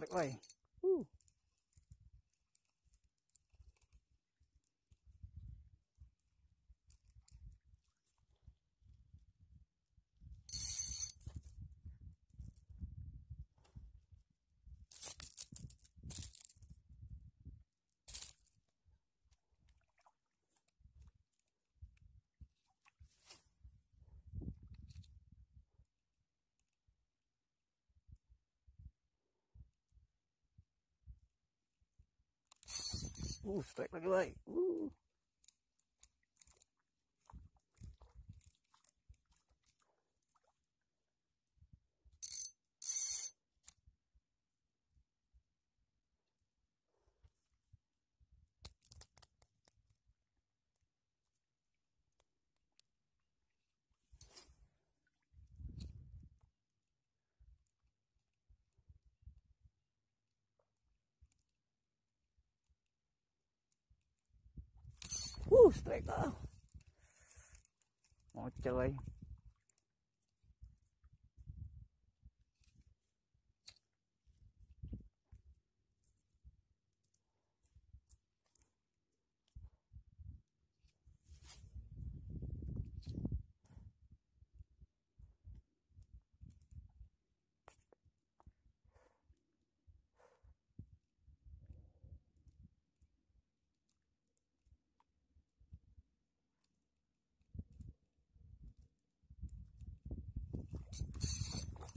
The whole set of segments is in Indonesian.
strike wae. Uh. Uh, strike lagi baik. Uh. Uh, straight legal. Muito.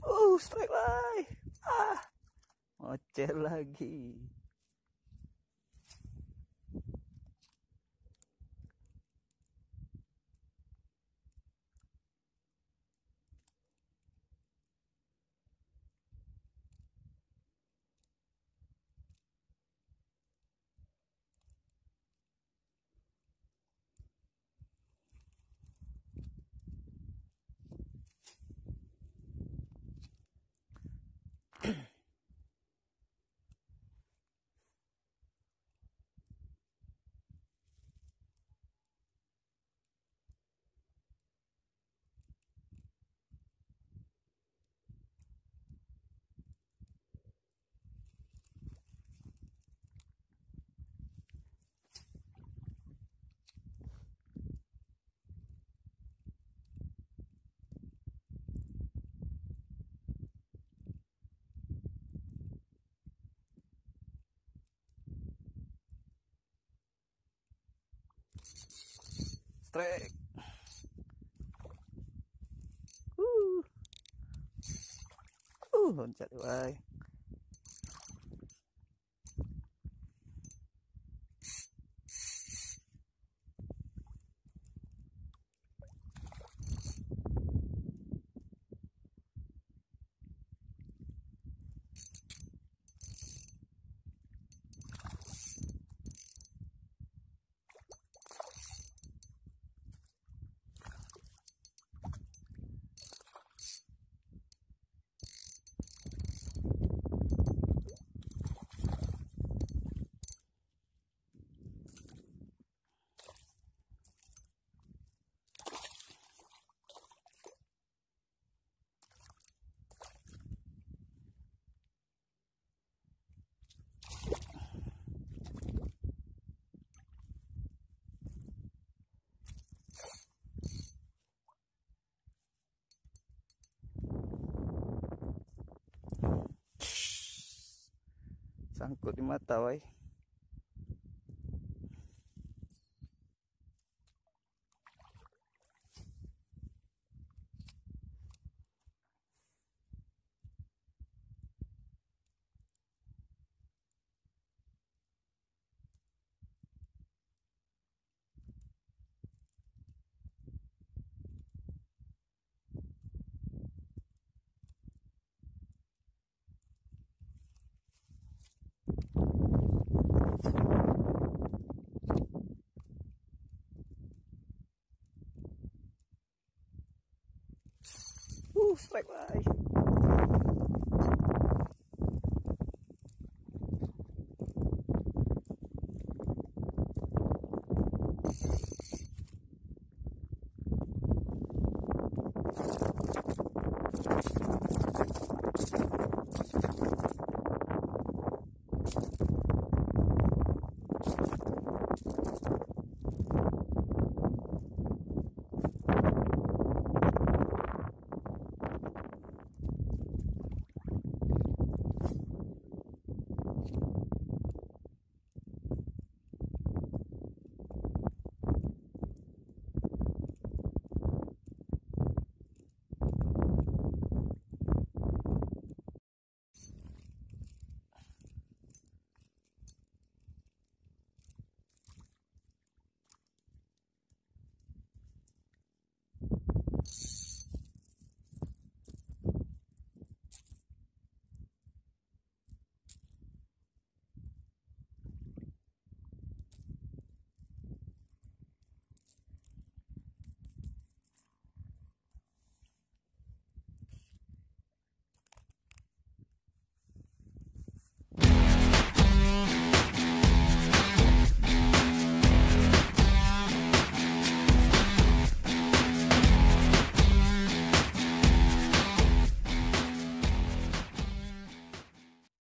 Uh, strike lagi. Ah. Ngocel lagi. Strike. Uh. Uh, loncat wae. સંસ્કૃતિ માતા woi. Uh, strike lagi.